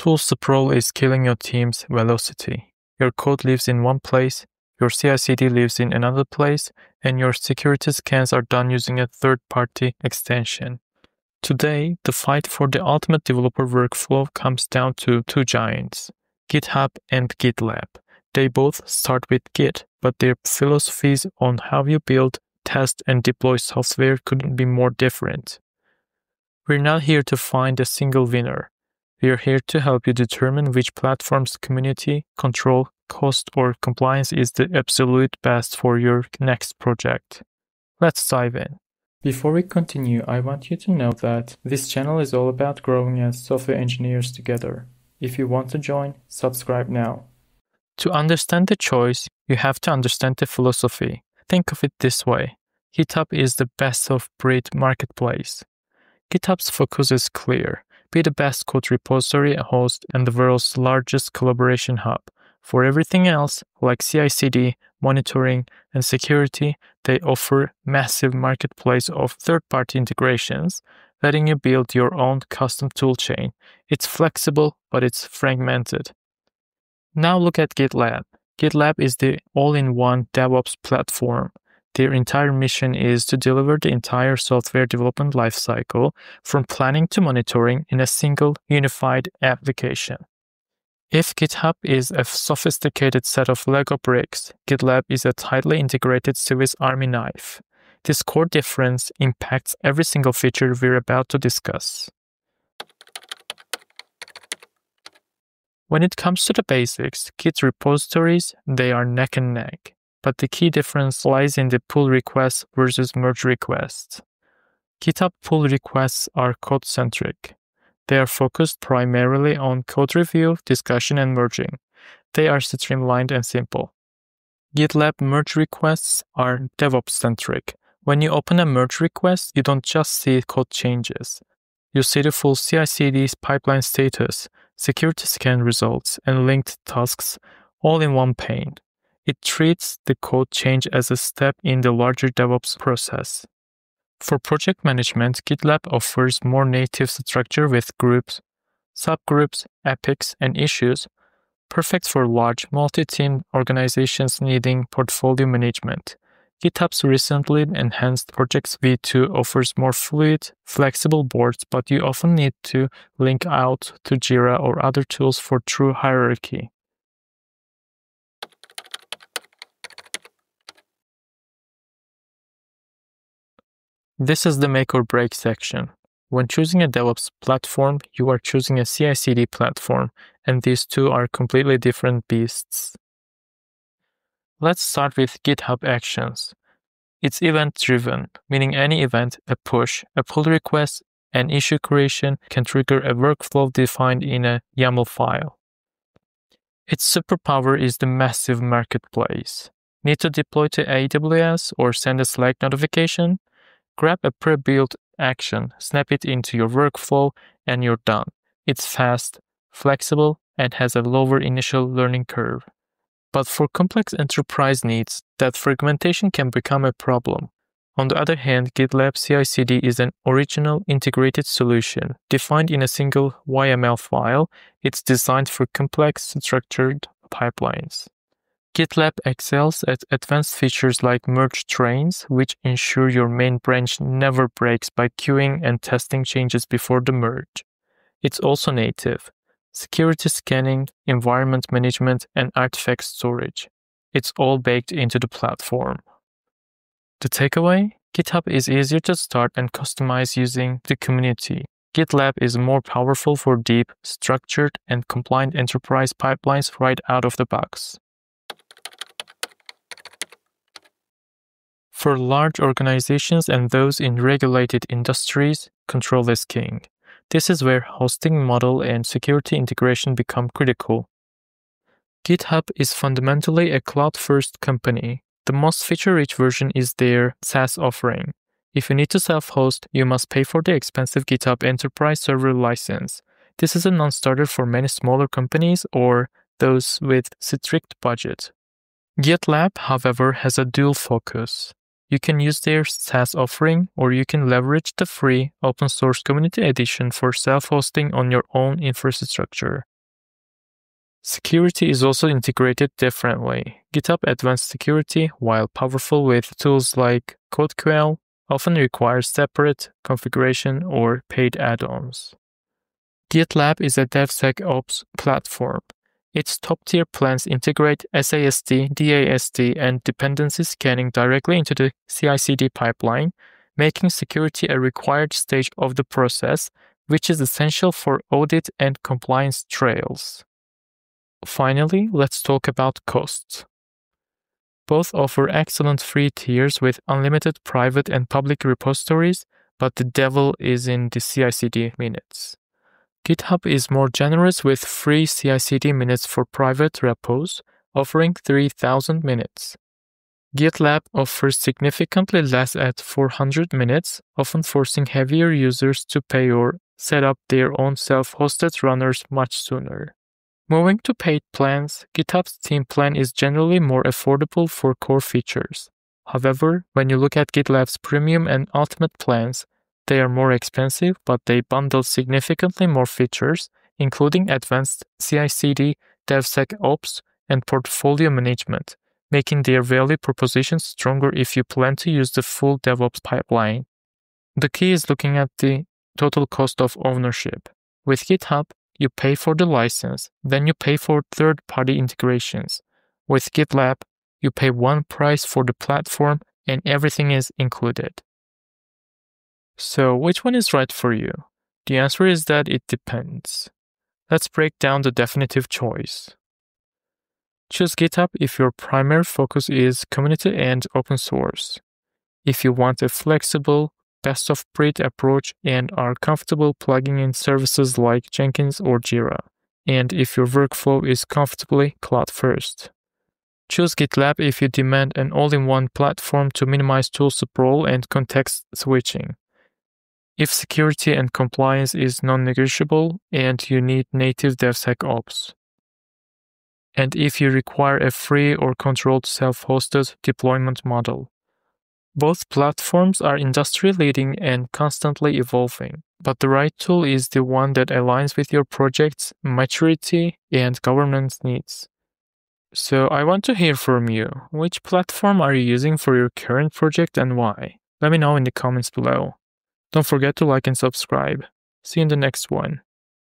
Tool sprawl is killing your team's velocity. Your code lives in one place, your CI CD lives in another place, and your security scans are done using a third party extension. Today, the fight for the ultimate developer workflow comes down to two giants GitHub and GitLab. They both start with Git, but their philosophies on how you build, test, and deploy software couldn't be more different. We're not here to find a single winner. We are here to help you determine which platform's community, control, cost, or compliance is the absolute best for your next project. Let's dive in. Before we continue, I want you to know that this channel is all about growing as software engineers together. If you want to join, subscribe now. To understand the choice, you have to understand the philosophy. Think of it this way GitHub is the best of breed marketplace. GitHub's focus is clear be the best code repository, host, and the world's largest collaboration hub. For everything else, like CI CD, monitoring, and security, they offer massive marketplace of third-party integrations, letting you build your own custom toolchain. It's flexible, but it's fragmented. Now look at GitLab. GitLab is the all-in-one DevOps platform. Their entire mission is to deliver the entire software development lifecycle from planning to monitoring in a single unified application. If GitHub is a sophisticated set of Lego bricks, GitLab is a tightly integrated Swiss Army knife. This core difference impacts every single feature we're about to discuss. When it comes to the basics, Git repositories, they are neck and neck. But the key difference lies in the pull requests versus merge requests. GitHub pull requests are code centric. They are focused primarily on code review, discussion, and merging. They are streamlined and simple. GitLab merge requests are DevOps centric. When you open a merge request, you don't just see code changes. You see the full CI CD pipeline status, security scan results, and linked tasks all in one pane. It treats the code change as a step in the larger DevOps process. For project management, GitLab offers more native structure with groups, subgroups, epics, and issues, perfect for large multi-team organizations needing portfolio management. GitHub's recently enhanced Projects V2 offers more fluid, flexible boards, but you often need to link out to Jira or other tools for true hierarchy. This is the make or break section. When choosing a DevOps platform, you are choosing a CI CD platform, and these two are completely different beasts. Let's start with GitHub Actions. It's event driven, meaning any event, a push, a pull request, an issue creation can trigger a workflow defined in a YAML file. Its superpower is the massive marketplace. Need to deploy to AWS or send a Slack notification? Grab a pre-built action, snap it into your workflow, and you're done. It's fast, flexible, and has a lower initial learning curve. But for complex enterprise needs, that fragmentation can become a problem. On the other hand, GitLab CI/CD is an original integrated solution defined in a single YAML file. It's designed for complex structured pipelines. GitLab excels at advanced features like merge trains, which ensure your main branch never breaks by queuing and testing changes before the merge. It's also native. Security scanning, environment management, and artifact storage. It's all baked into the platform. The takeaway? GitHub is easier to start and customize using the community. GitLab is more powerful for deep, structured, and compliant enterprise pipelines right out of the box. For large organizations and those in regulated industries, control is king. This is where hosting model and security integration become critical. GitHub is fundamentally a cloud first company. The most feature rich version is their SaaS offering. If you need to self host, you must pay for the expensive GitHub Enterprise Server license. This is a non starter for many smaller companies or those with strict budget. GitLab, however, has a dual focus. You can use their SaaS offering, or you can leverage the free open source community edition for self hosting on your own infrastructure. Security is also integrated differently. GitHub Advanced Security, while powerful with tools like CodeQL, often requires separate configuration or paid add-ons. GitLab is a DevSecOps platform. Its top-tier plans integrate SAST, DAST, and dependency scanning directly into the CI/CD pipeline, making security a required stage of the process, which is essential for audit and compliance trails. Finally, let's talk about costs. Both offer excellent free tiers with unlimited private and public repositories, but the devil is in the CI/CD minutes. GitHub is more generous with free CI/CD minutes for private repos, offering 3000 minutes. GitLab offers significantly less at 400 minutes, often forcing heavier users to pay or set up their own self-hosted runners much sooner. Moving to paid plans, GitHub's team plan is generally more affordable for core features. However, when you look at GitLab's premium and ultimate plans, they are more expensive, but they bundle significantly more features, including advanced CI/CD, DevSecOps, and portfolio management, making their value proposition stronger if you plan to use the full DevOps pipeline. The key is looking at the total cost of ownership. With GitHub, you pay for the license, then you pay for third party integrations. With GitLab, you pay one price for the platform and everything is included. So, which one is right for you? The answer is that it depends. Let's break down the definitive choice. Choose GitHub if your primary focus is community and open source. If you want a flexible, best of breed approach and are comfortable plugging in services like Jenkins or Jira, and if your workflow is comfortably cloud first. Choose GitLab if you demand an all in one platform to minimize tool sprawl and context switching. If security and compliance is non negotiable and you need native DevSecOps. And if you require a free or controlled self hosted deployment model. Both platforms are industry leading and constantly evolving, but the right tool is the one that aligns with your project's maturity and governance needs. So I want to hear from you. Which platform are you using for your current project and why? Let me know in the comments below. Don't forget to like and subscribe. See you in the next one.